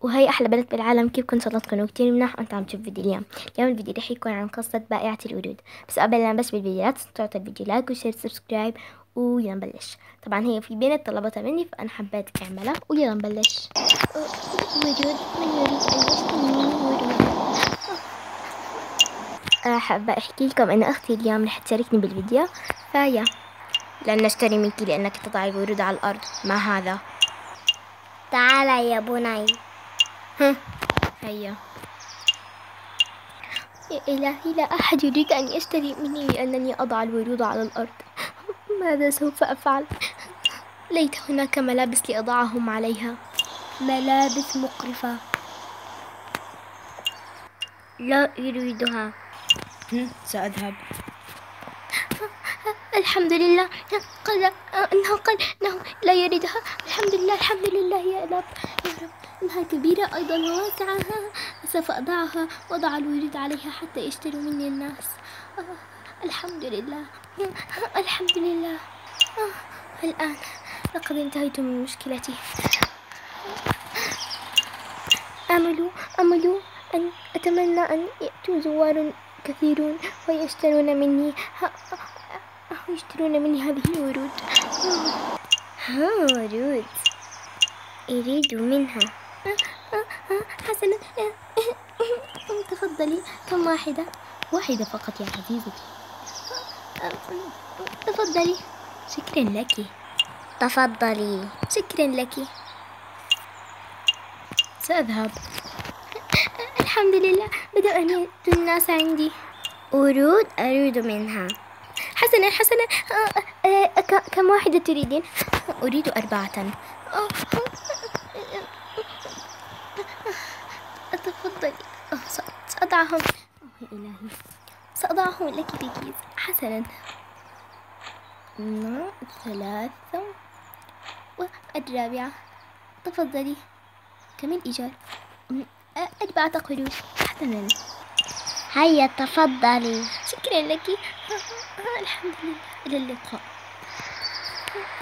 وهي أحلى بنت بالعالم كيفكن إن شاء الله تكونوا كتير مناح وأنت عم تشوف فيديو اليوم اليوم الفيديو رح يكون عن قصة بائعة الورود بس قبل لا نبلش بالفيديو لا تنسوا تعطوا الفيديو like و share subscribe ويلا نبلش طبعا هي في بنت طلبتها مني فأنا حبيت أعملها ويلا نبلش ورود من يريد أن يشتري ورود حابة أحكي لكم أن أختي اليوم رح تشاركني بالفيديو فيا لن نشتري منك لأنك تضعي الورود على الأرض ما هذا تعال يا بني هيا. يا إلهي لا أحد يريد أن يشتري مني لأنني أضع الورود على الأرض. ماذا سوف أفعل؟ ليت هناك ملابس لأضعهم عليها. ملابس مقرفة. لا يريدها. سأذهب. الحمد لله قال إنه قال إنه لا يريدها. الحمد لله الحمد لله يا رب. يا رب. إنها كبيرة أيضا وواسعة سوف أضعها واضع الورود عليها حتى يشتروا مني الناس. الحمد لله. الحمد لله. الآن لقد انتهيت من مشكلتي. آمل آمل أن أتمنى أن يأتوا زوار كثيرون ويشترون مني. يشترون مني هذه الورود. ها ورود. يريد منها. حسنا. تفضلي. كم واحدة؟ واحدة فقط يا عزيزتي. تفضلي. شكرا لك. تفضلي. شكرا لك. سأذهب. الحمد لله. بدأ الناس عندي. ورود أريد منها. حسنا حسنا كم واحدة تريدين؟ أريد أربعة. تفضلي سأضعهم. يا إلهي. سأضعهم لك في كيس. حسنا. ثلاثة. والرابعة. تفضلي. كم الإيجار؟ أربعة قروش حسنا. هيا تفضلي. شكرا لك. الحمد لله. إلى اللقاء.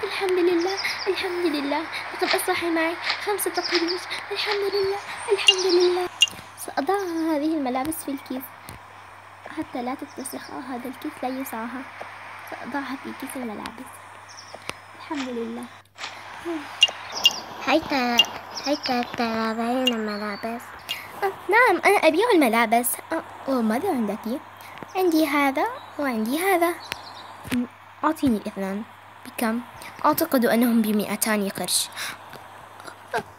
الحمد لله. الحمد لله. لقد أصبح معي. خمسة قروش الحمد لله. الحمد لله. سأضع هذه الملابس في الكيس. حتى لا تتسخ. هذا الكيس لا يسعها. سأضعها في كيس الملابس. الحمد لله. هيك هيك ترابين الملابس. آه نعم أنا أبيع الملابس. آه وماذا عندك؟ عندي هذا وعندي هذا. أعطيني الاثنان بكم؟ أعتقد أنهم بمئتان قرش.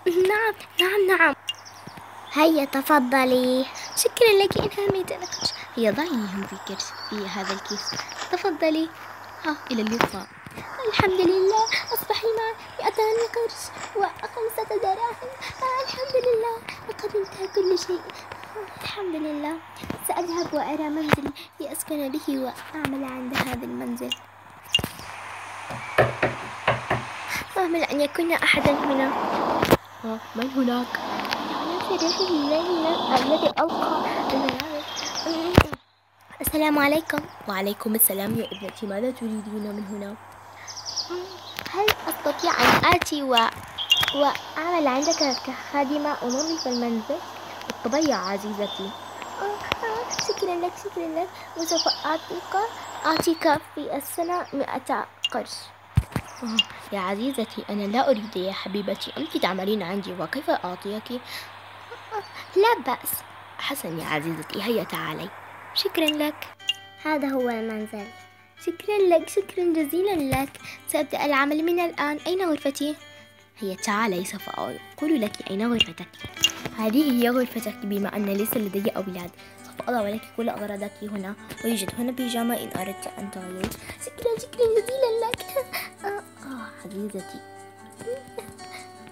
نعم نعم نعم. هيا تفضلي. شكرا لك إنها مئتان قرش. هيا ضعيهم في في هذا الكيس. تفضلي. ها إلى اللقاء. الحمد لله أصبح معي مئتان قرش وخمسة دراهم. الحمد لله لقد انتهى كل شيء. الحمد لله. سأذهب وأرى منزل لأسكن به وأعمل عند هذا المنزل. أمل أن يكون أحدا هنا؟ من هناك؟ الذي ألقى السلام عليكم. وعليكم السلام يا ابنتي ماذا تريدين من هنا؟ هل أستطيع أن آتي و... وأعمل عندك كخادمة أنظف المنزل؟ بالطبع عزيزتي. آه شكرا لك شكرا لك. وسوف أعطيك أعطيك في السنة مئة قرش. آه يا عزيزتي أنا لا أريد يا حبيبتي أنت تعملين عندي وكيف أعطيك؟ آه لا بأس. حسن يا عزيزتي هيا تعالي. شكرا لك. هذا هو المنزل. شكرا لك شكرا جزيلا لك. سأبدأ العمل من الآن. أين غرفتي؟ هيا تعالي سوف أقول لك أين غرفتك. هذه هي غرفتك بما أن ليس لدي أولاد. سوف أضع لك كل أغراضك هنا ويوجد هنا بيجامة إن أردت أن تغير. شكرا شكرا جزيلا لك. آه, آه عزيزتي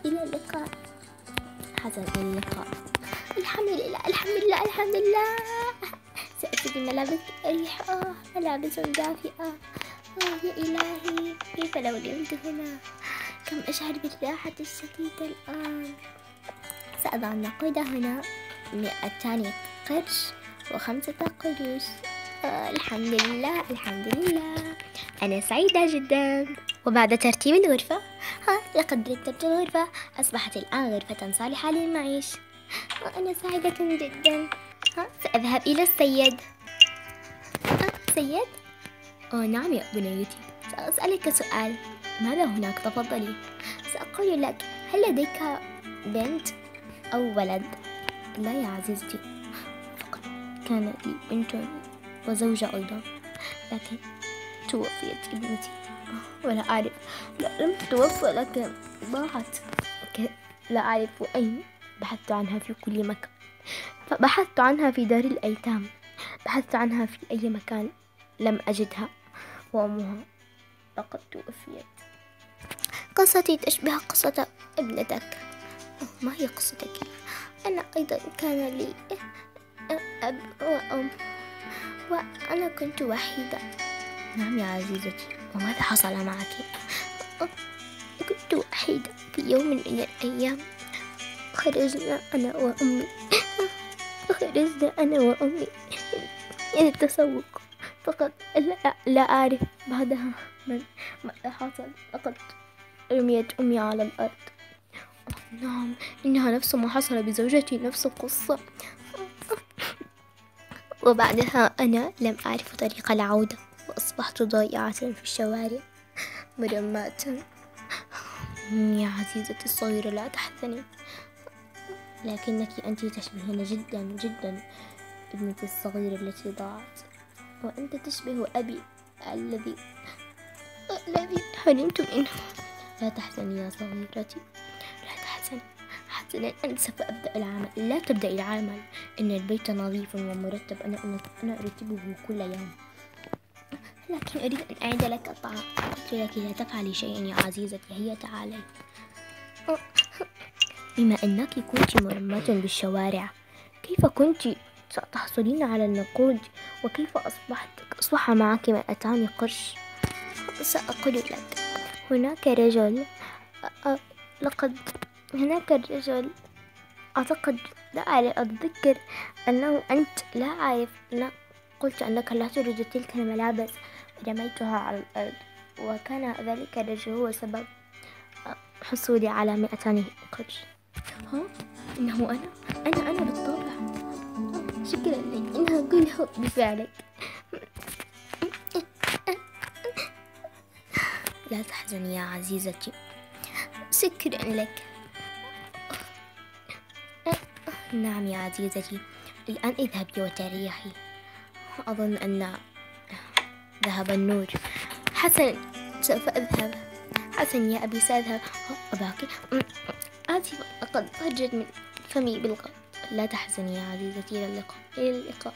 إلى اللقاء. حسن إلى اللقاء. الحمد لله الحمد لله الحمد لله. سأرتدي ملابس ريحة ملابس دافئة آه يا إلهي كيف لو نمت هنا؟ كم أشعر بالراحة الشديدة الآن؟ سأضع النقود هنا. مئتان قرش وخمسة قروش. آه الحمد لله الحمد لله. أنا سعيدة جدا. وبعد ترتيب الغرفة؟ ها لقد رتبت الغرفة. أصبحت الآن غرفة صالحة للمعيش. وأنا سعيدة جدا. ها سأذهب إلى السيد. سيد؟ أوه نعم يا بنيتي سأسألك سؤال. ماذا هناك؟ تفضلي. سأقول لك. هل لديك بنت أو ولد؟ لا يا عزيزتي. فقط كان لي بنت وزوجة أيضا. لكن توفيت ابنتي ولا أعرف. لا لم تتوفى لكن ضاعت لا أعرف أين. بحثت عنها في كل مكان. فبحثت عنها في دار الأيتام. بحثت عنها في أي مكان. لم أجدها وأمها. لقد توفيت قصتي تشبه قصة ابنتك. ما هي قصتك. أنا أيضا كان لي أب وأم وأنا كنت وحيدة. نعم يا عزيزتي وماذا حصل معك؟ كنت وحيدة في يوم من الأيام. خرجنا أنا وأمي. خرجنا أنا وأمي. إلى التسوق فقط لا, لا أعرف بعدها ماذا حصل. لقد رميت أمي على الأرض. نعم إنها نفس ما حصل بزوجتي نفس القصة. وبعدها أنا لم أعرف طريق العودة وأصبحت ضائعة في الشوارع مرماة. يا عزيزتي الصغيرة لا تحزني. لكنك أنت تشبهين جدا جدا ابنتي الصغيرة التي ضاعت. وأنت تشبه أبي الذي الذي حرمت منه. لا تحزني يا صغيرتي لا تحزني. حسنا أنت سوف أبدأ العمل. لا تبدأ العمل. إن البيت نظيف ومرتب. أنا أنا أنا أرتبه كل يوم. لكن أريد أن أعيد لك الطعام قلت لك لا تفعلي شيئا يا عزيزتي. هيا تعالي. بما أنك كنت مرماة بالشوارع كيف كنت ستحصلين على النقود؟ وكيف أصبحت أصبح معك مئتان قرش؟ سأقول لك. هناك رجل لقد هناك الرجل أعتقد لا أعرف أتذكر أنه أنت لا أعرف لا قلت أنك لا تريد تلك الملابس ورميتها على الأرض. وكان ذلك الرجل هو سبب حصولي على مئتان قرش. ها؟ إنه أنا أنا أنا بالطبع. شكرا لك. إنها كله بفعلك. لا تحزني يا عزيزتي. شكرا لك. نعم يا عزيزتي. الآن اذهبي وتريحي أظن أن ذهب النور. حسن سوف أذهب. حسن يا أبي سأذهب. أباك. آسفة لقد خرجت من فمي بالغلط لا تحزني يا عزيزتي إلى اللقاء إلى اللقاء.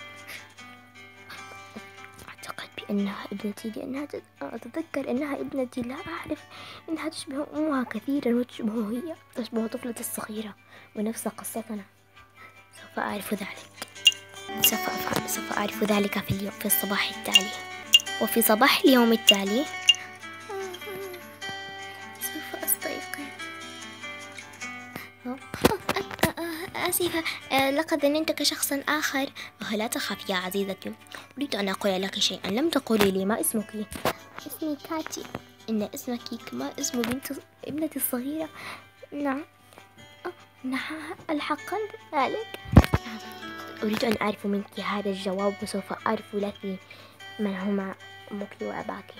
أعتقد بأنها ابنتي لأنها أتذكر أنها ابنتي لا أعرف إنها تشبه أمها كثيرا وتشبه هي تشبه طفلتي الصغيرة ونفس قصتنا. سوف أعرف ذلك. سوف أفعل سوف أعرف ذلك في اليوم في الصباح التالي. وفي صباح اليوم التالي آسفة آه، لقد ظننتك شخصا آخر. لا تخافي يا عزيزتي. أريد أن أقول لك شيئا. لم تقولي لي ما اسمك. اسمي كاتي. إن اسمك كما اسم بنت ابنتي الصغيرة. نعم. أه، نعم. الحق ذلك نعم. أريد أن أعرف منك هذا الجواب وسوف أعرف لك من هما أمك وأباك.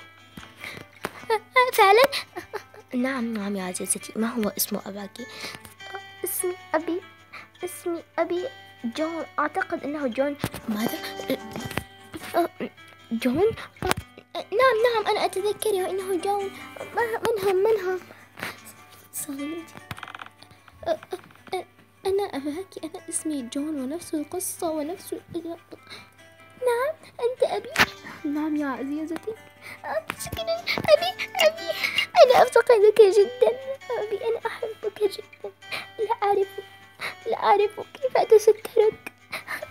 فعلا؟ نعم نعم يا عزيزتي. ما هو اسم أباك؟ اسمي أبي. اسمي أبي جون. أعتقد أنه جون. ماذا؟ جون؟ نعم نعم أنا أتذكره إنه جون. من هم من هم صغيرتي أنا أباك أنا اسمي جون ونفس القصة ونفس نعم أنت أبي؟ نعم يا عزيزتي. آه، شكرا. أبي أبي أنا أفتقدك جدا. أبي أنا أحبك جدا. لا أعرف لا أعرف كيف أتذكرك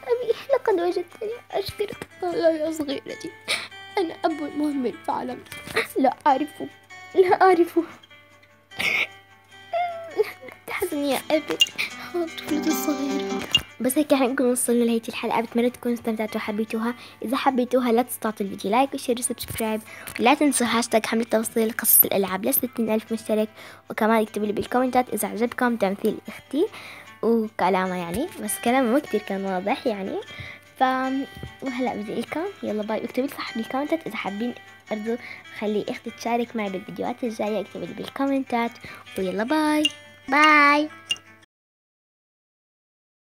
أبي لقد وجدتني أشكرك والله يا صغيرتي أنا أب مهمل فعلا لا أعرف. لا أعرف. لا تحزني يا أبي. طفلتي الصغيرة. بس هيك إحنا نكون وصلنا لهيك الحلقة. بتمنى تكونوا استمتعتوا وحبيتوها. إذا حبيتوها لا تنسوا الفيديو like و share و subscribe. ولا تنسوا هاشتاج حملة توصيل قصص الألعاب. لستين ألف مشترك. وكمان اكتبوا لي بالكومنتات إذا عجبكم تمثيل أختي. وكلامها يعني بس كلامها ما كتير كان واضح يعني. ف وهلا بدي أقول لكم يلا bye. اكتبوا لي صح بالكومنتات إذا حابين برضو خلي أختي تشارك معي بالفيديوهات الجاية. اكتبوا لي بالكومنتات ويلا bye. bye.